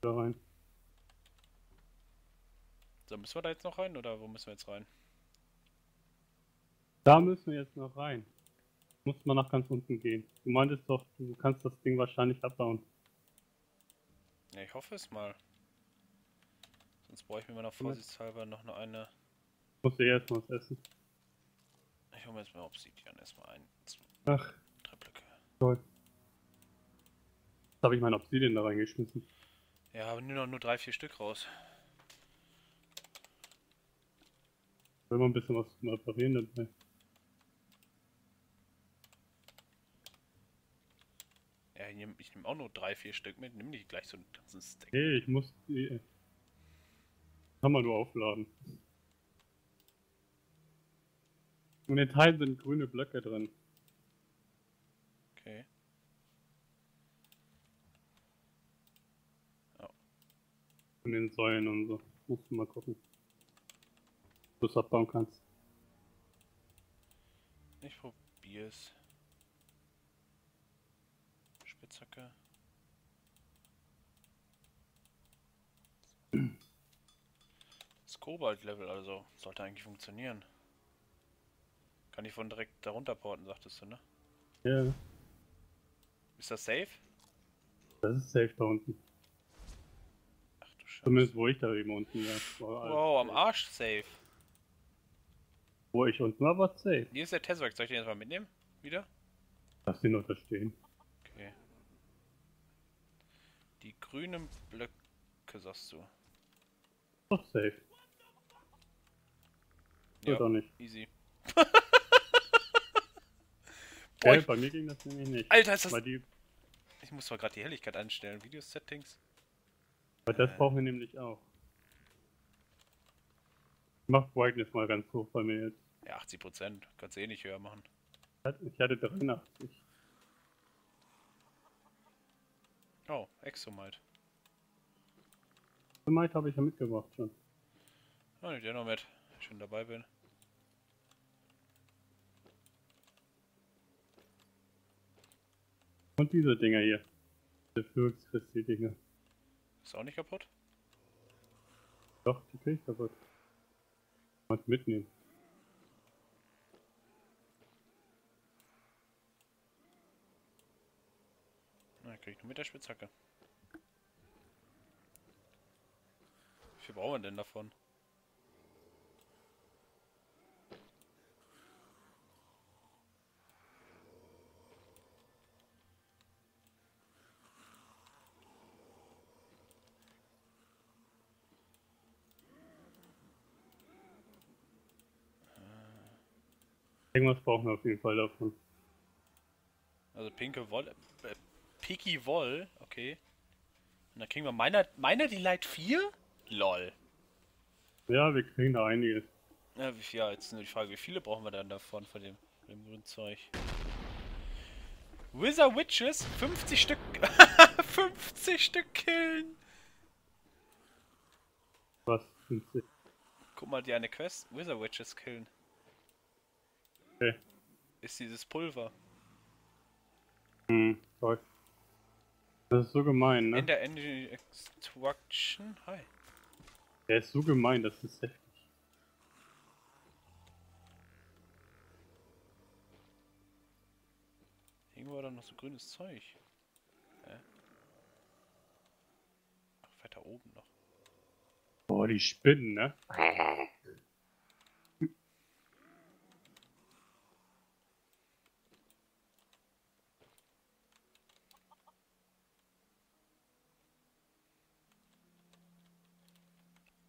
Da rein. So, müssen wir da jetzt noch rein oder wo müssen wir jetzt rein? Da müssen wir jetzt noch rein. Muss man nach ganz unten gehen. Du meintest doch, du kannst das Ding wahrscheinlich abbauen. Ja, ich hoffe es mal. Sonst brauche ich mir mal noch vorsichtshalber noch eine- eine. Muss ich erst mal was essen. Ich hole mir jetzt mal Obsidian erstmal ein. Ach, Drei Blöcke. toll. Jetzt habe ich mein Obsidian da reingeschmissen. Ja, aber nur noch nur drei, vier Stück raus. Will man ein bisschen was zum Reparieren dabei. Ja, ich nehme nehm auch nur drei, vier Stück mit. Nimm nicht gleich so einen ganzen Stack. Hey, ich muss die. Kann man nur aufladen. Und in den Teil sind grüne Blöcke drin. Okay. Von den Säulen und so. Musst du mal gucken. Ob du es abbauen kannst. Ich probier's. Spitzhacke. Das Kobalt-Level also sollte eigentlich funktionieren. Kann ich von direkt darunter porten, sagtest du, ne? Ja, Ist das safe? das ist safe da unten. Zumindest wo ich da eben unten war. Wow, am. Arsch safe. Wo ich unten war, war safe. Hier ist der Tesseract. Soll ich den jetzt mal mitnehmen? Wieder? Lass ihn noch da stehen. Okay. Die grünen Blöcke, sagst du. Doch safe. Ja, Oder nicht. easy. Boah, ich, bei mir ging das nämlich nicht. Alter, ist das... Die, Ich muss mal gerade die Helligkeit einstellen. Video-Settings. Weil das brauchen wir nämlich auch. Ich mach Brightness mal ganz hoch bei mir jetzt. Ja, 80%. Kannst du eh nicht höher machen. Ich hatte- Ich hatte 83. Oh, Exomite. Tonight habe ich ja mitgebracht schon. Oh, nimmt ihr noch mit. Ich schon dabei bin. Und diese Dinger hier. Diese Führungskristal-Dinger. Ist auch nicht kaputt? Doch, die krieg ich kaputt. Und mitnehmen. Na, krieg ich nur mit der Spitzhacke. Wie viel brauchen wir denn davon? Irgendwas brauchen wir auf jeden Fall davon. Also pinke Wolle. Äh, Piki Woll, okay. Und dann kriegen wir meiner, meiner Delight 4? Lol. Ja, wir kriegen da einiges. Ja, wie, ja, jetzt nur die Frage, wie viele brauchen wir dann davon, von dem, von dem grünen Zeug? Wizard Witches, 50 Stück, 50 Stück killen! Was? 50? Guck mal, die eine Quest, Wizard Witches killen. Okay. Ist dieses Pulver. Hm, toll. Das ist so gemein, ne? In der Energy Extraction. Hi. Der ist so gemein, das ist heftig. Irgendwo war da noch so grünes Zeug. Hä? Ach, weiter oben noch. Boah, die Spinnen, ne?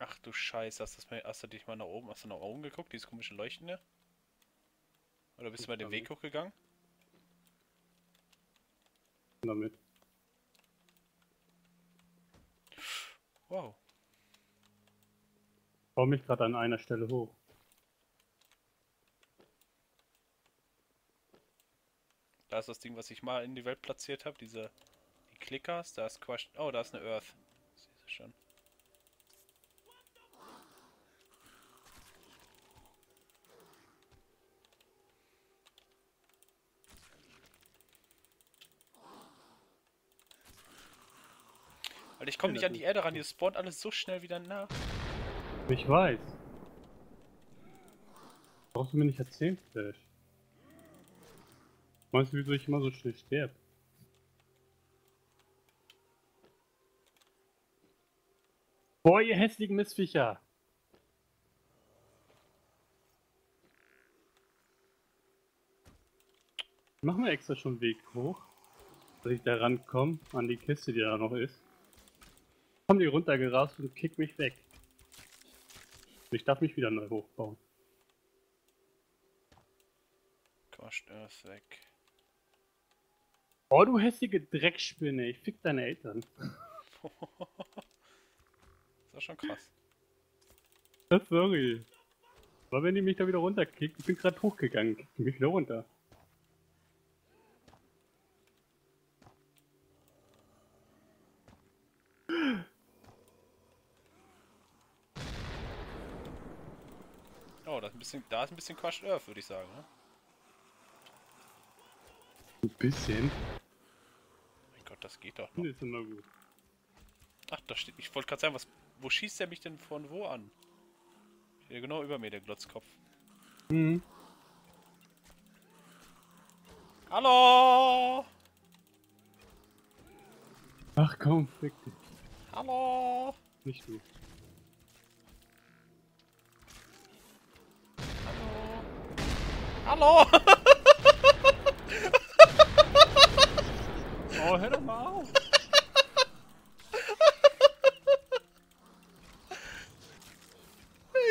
Ach du Scheiße, hast, das hast du dich mal nach oben, hast du nach oben geguckt, dieses komische Leuchtende? Oder bist du mal den Weg hochgegangen? Damit. Wow. Ich baue mich gerade an einer Stelle hoch. Da ist das Ding, was ich mal in die Welt platziert habe, diese die Clickers, da ist Quatsch. Oh, da ist eine Earth. Siehst du schon. Weil ich komme nicht an die Erde ran, hier spawnt alles so schnell wieder nach. Ich weiß. Brauchst du mir nicht erzählen, Flash. Meinst du, wieso ich immer so schnell sterbe? Boah, ihr hässlichen Missviecher! Machen wir extra schon einen Weg hoch, dass ich da rankomme an die Kiste, die da noch ist. Kommen die runtergerast und kick mich weg. Ich darf mich wieder neu hochbauen. Crushed Earth weg. Oh, du hässliche Dreckspinne, ich fick deine Eltern. Ist auch schon krass. Sorry. Aber wenn die mich da wieder runterkickt, ich bin gerade hochgegangen, kickt mich wieder runter. Oh, das ist ein bisschen, da ist ein bisschen Crushed Earth, würde ich sagen. Ne? Ein bisschen. Mein Gott, das geht doch noch. Ist immer gut. Ach, da steht. Ich wollte gerade sagen, was. Wo schießt der mich denn von wo an? Steht genau über mir, der Glotzkopf. Mhm. Hallo! Ach komm, fick dich. Hallo! Nicht du. Hallo! Oh, hör doch mal auf.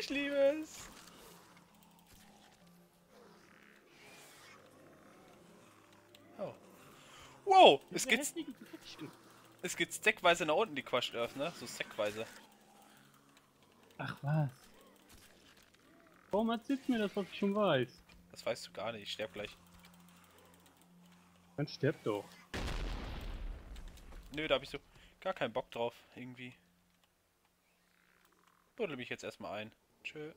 ich liebe es! Oh. Wow! Es geht, es geht stackweise nach unten, die Crushed Earth, ne? So stackweise. Ach was. Warum erzählst du mir das, was ich schon weiß? Das weißt du gar nicht, ich sterb gleich. Dann sterb doch. Nö, da hab ich so gar keinen Bock drauf, irgendwie. Buddel mich jetzt erstmal ein. Tschö.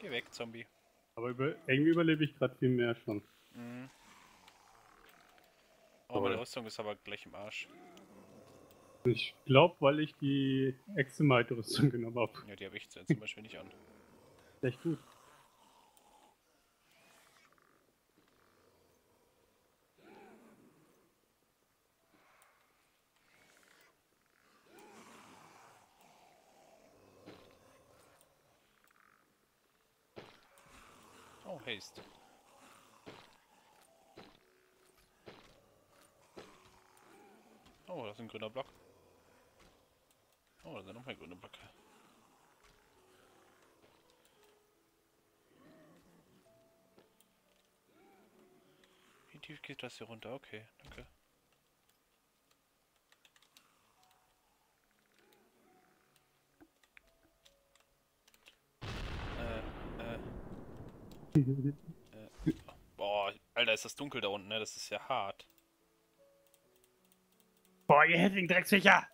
Geh weg, Zombie. Aber über, irgendwie überlebe ich gerade viel mehr schon. Mhm. Oh, meine. Rüstung ist aber gleich im Arsch. Ich glaube, weil ich die Exemite-Rüstung genommen habe. Ja, die habe ich zum Beispiel nicht an. Echt gut. Oh, Haste. Oh, das ist ein grüner Block. Oh, da sind noch mehr grüne Blöcke. Wie tief geht das hier runter? Okay, danke. Äh, äh. Boah, Alter, ist das dunkel da unten, ne? Das ist ja hart. Boah, ihr hässlichen Drecksviecher!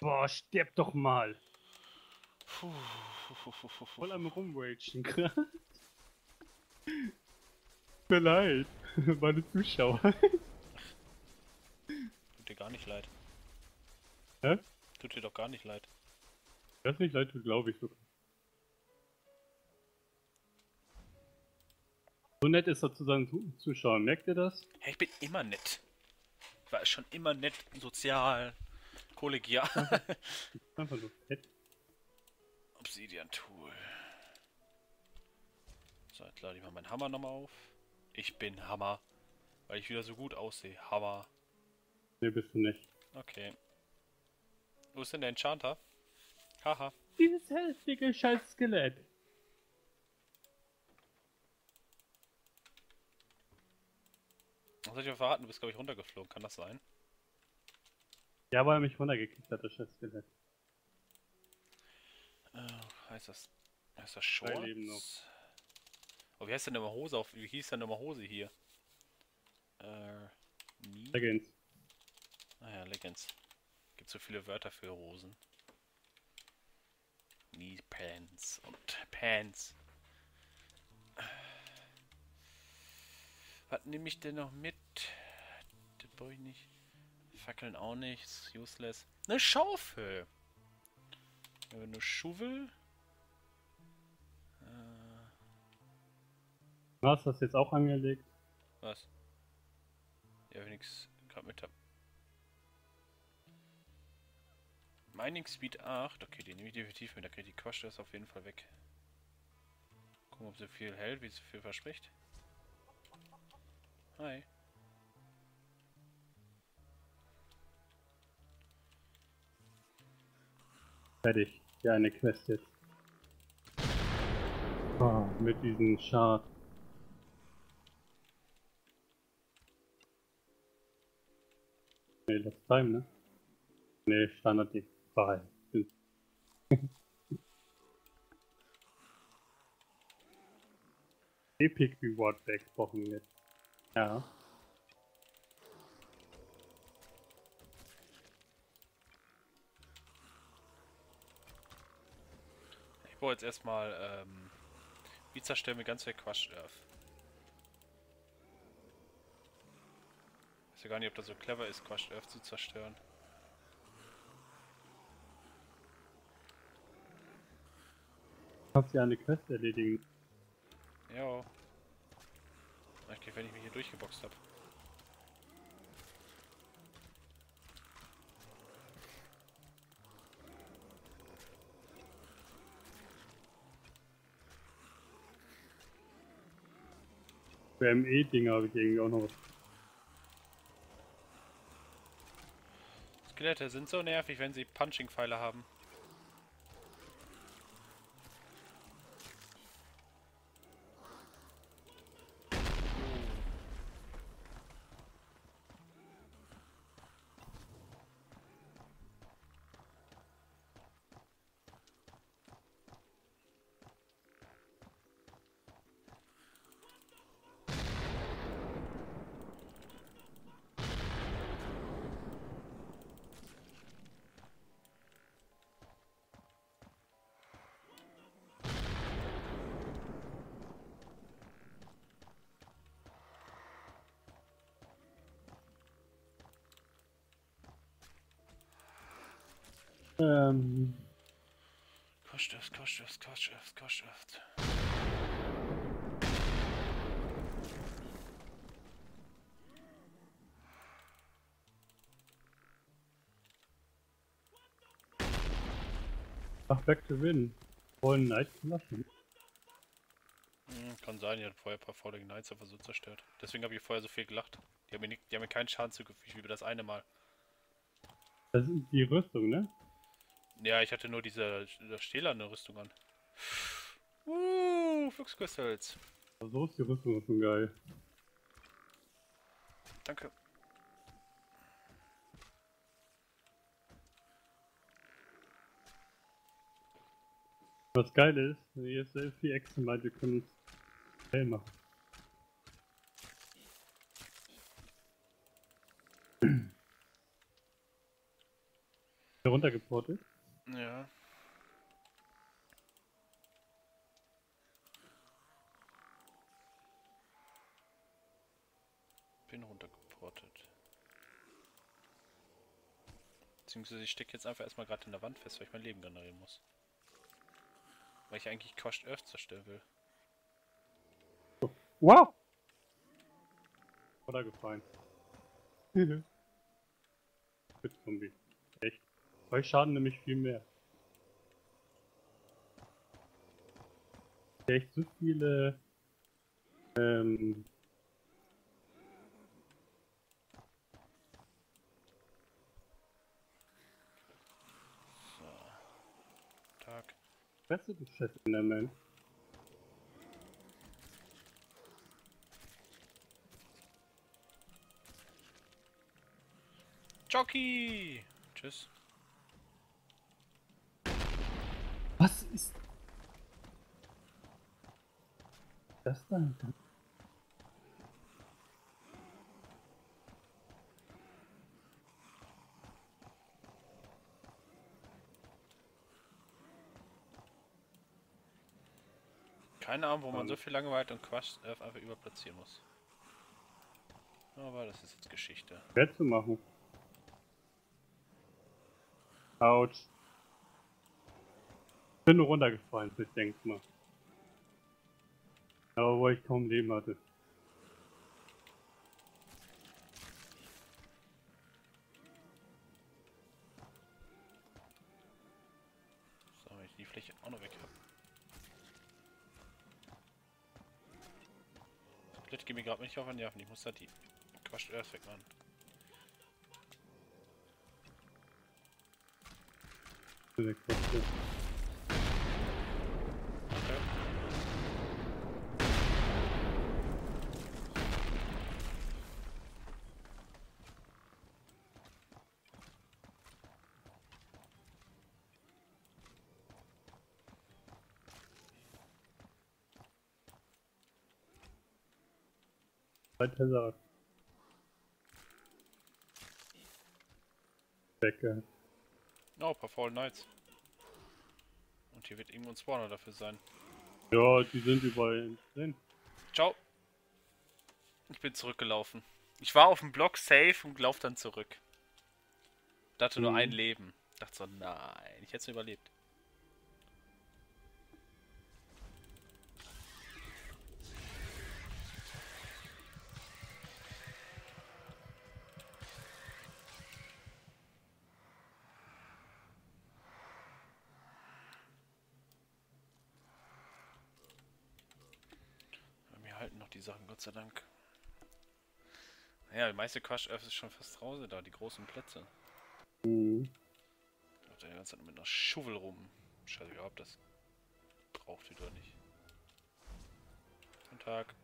Boah, stirb doch mal. Puh, puh, puh, Voll am Rumwagen gerade. Tut mir leid, meine Zuschauer. Tut dir gar nicht leid. Hä? Tut dir doch gar nicht leid. Das nicht leid, glaube ich wirklich. So nett ist er zu seinen Zu- Zuschauern, merkt ihr das? Hey, ich bin immer nett. Ich war schon immer nett, sozial, kollegial. Einfach nur fett. Obsidian Tool. So, jetzt lade ich mal meinen Hammer nochmal auf. Ich bin Hammer. Weil ich wieder so gut aussehe. Hammer. Ne, bist du nicht. Okay. Wo ist denn der Enchanter? Haha. Dieses hässliche scheiß Skelett. Was soll ich mal verraten? Du bist, glaube ich, runtergeflogen. Kann das sein? Ja, weil er mich runtergekickt hat, das scheiß Skelett. Äh, heißt das. Heißt das Shorts? Leben noch. Oh, wie heißt denn nochmal Hose auf. Wie hieß denn nochmal Hose hier? Äh. Nie? Leggings. Naja, Leggings. Gibt so viele Wörter für Hosen. Knee Pants und Pants. Was nehme ich denn noch mit? Das brauche ich nicht. Fackeln auch nicht. Ist useless. Eine Schaufel. Eine Schuvel. Äh, Hast du jetzt auch angelegt? was? Ja, wenn ich's gerade mit hab. Mining Speed 8. Okay, die nehme ich definitiv mit. Da kriegt die Quatsch das auf jeden Fall weg. Gucken, ob sie viel hält, wie sie viel verspricht. Hi. Fertig. Ja, eine Quest jetzt. Ah, mit diesem Schad. Nee, das Time, ne? Nee, Standard die 2. Epic Reward Back brauchen wir jetzt. Ja. Ich brauche jetzt erstmal, ähm, wie zerstören wir ganz viel Quatsch Earth? Ich weiß ja gar nicht, ob das so clever ist, Quatsch Earth zu zerstören. Kannst ja eine Quest erledigen. Ja. Okay, wenn ich mich hier durchgeboxt habe. Für ME-Dinger habe ich irgendwie auch noch was. Skelette sind so nervig, wenn sie Punching-Pfeile haben. Ähm, Quatsch Earth, Quatsch Earth. ach, back to win. Wollen Night lassen. Hm, kann sein, die hat vorher ein paar Falling Knights einfach so zerstört. Deswegen habe ich vorher so viel gelacht. Die haben mir, nicht, die haben mir keinen Schaden zugefügt, wie das eine Mal. Das ist die Rüstung, ne? Ja, ich hatte nur diese diese stählerne Rüstung an. Uh, Fluxcrystals. So ist die Rüstung schon geil. Danke. Was geil ist, hier ist sehr viel Extra meint, wir können uns hell machen. Heruntergeportet. Ja. Bin runtergeportet. Beziehungsweise ich stecke jetzt einfach erstmal gerade in der Wand fest, weil ich mein Leben generieren muss. Weil ich eigentlich Crushed Earth zerstören will. Wow! Oder gefallen. Spitzzombie. Echt. Euch schaden nämlich viel mehr. Echt so viele ähm, Tag. Fresse du Scheiß Enderman. Jockey! Tschüss. Was ist das denn? Keine Ahnung, wo man so viel Langeweile und Quatsch Earth einfach überplatzieren muss. Aber das ist jetzt Geschichte. Schwer zu machen. Autsch. Bin nur runtergefallen, ich denke mal. Aber wo ich kaum Leben hatte. So, wenn ich die Fläche auch noch weg habe. Das geht mir gerade nicht auf den Nerven. Ich muss da die Quatsch erst wegmachen. Diese Kiste. Okay. Weiter sagt. Wecke. Oh, ein paar Fall Knights. Und hier wird irgendwo ein Spawner dafür sein. Ja, die sind überall drin. Ciao. Ich bin zurückgelaufen. Ich war auf dem Block safe und lauf dann zurück. Dachte nur Mhm. ein Leben. Dachte so, nein, ich hätte es überlebt. Bei mir halten noch die Sachen, Gott sei Dank. Ja, die meiste Quatsch ist schon fast raus, da, die großen Plätze. Mhm. Läuft der ganze Zeit mit einer Schuvel rum. Scheiße, ob das braucht oder nicht. Guten Tag.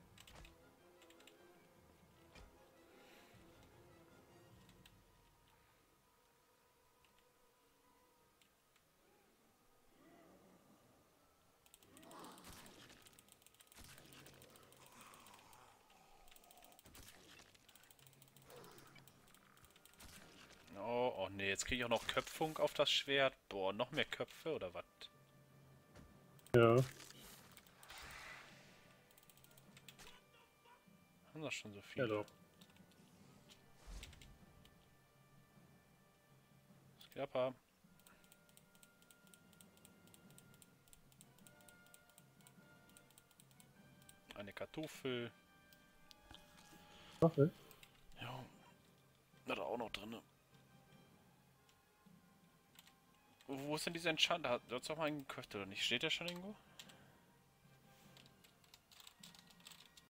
Oh, oh nee, jetzt kriege ich auch noch Köpfung auf das Schwert. Boah, noch mehr Köpfe oder was? Ja. Haben das schon so Ja viele? doch. Was geht ab? ha? Eine Kartoffel. Waffe? Ja. Da auch noch drin. Wo ist denn dieser Enchant? Da hat es auch mal einen gekauft oder nicht? Steht der schon irgendwo?